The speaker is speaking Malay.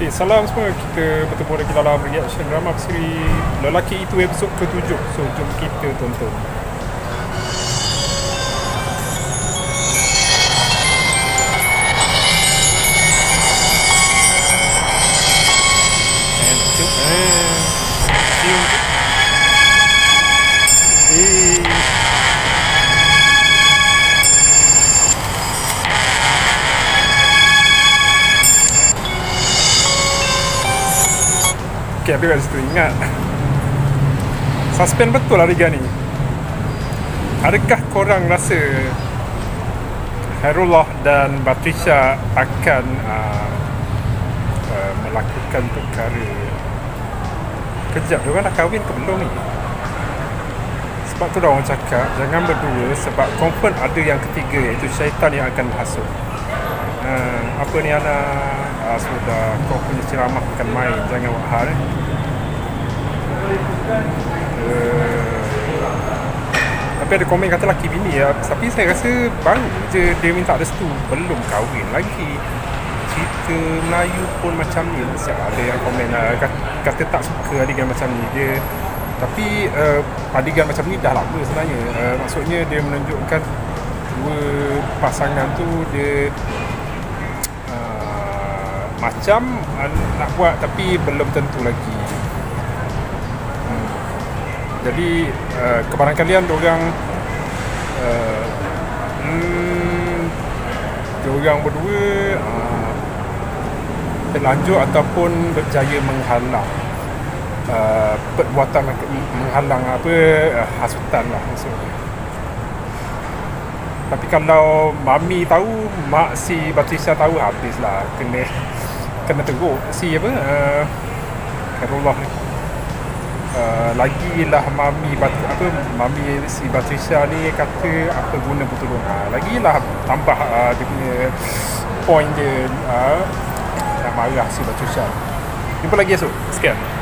Okay, salam semua. Kita bertemu lagi dalam reaction drama siri Lelaki Itu episod ke-7. So, jom kita tonton. Okay, habis kat situ ingat. Suspend betul lah Riga ni Adakah korang rasa Hairullah dan Batrisha akan uh, uh, melakukan perkara Kejap, diorang dah kahwin ke belum ni? Sebab tu dah orang cakap Jangan berdua sebab confirm ada yang ketiga Iaitu syaitan yang akan hasut uh, Apa ni anak uh, sudah kau punya ceramah bukan main jangan buat hal eh. Uh, tapi ada komen kata laki bini ya. Tapi saya rasa baru je dia minta restu belum kahwin lagi. Cerita Melayu pun macam ni Siap ada yang komen kata, kata tak suka adegan macam ni dia tapi uh, adegan macam ni dah lama sebenarnya uh, maksudnya dia menunjukkan dua pasangan tu dia macam nak buat tapi belum tentu lagi. Hmm. jadi uh, kepada kalian diorang uh, hmm, diorang berdua uh, terlanjur ataupun berjaya menghalang uh, perbuatan menghalang apa uh, hasutan lah maksudnya. Tapi kalau mami tahu mak si Batrisha tahu habislah kena kena teruk si apa uh, Khairullah ni. Uh, lagilah mami bat, apa mami si Batrisha ni kata apa guna pertolongan uh, lagilah tambah uh, dia punya point dia uh, nak marah si Batrisha. Jumpa lagi esok. Sekian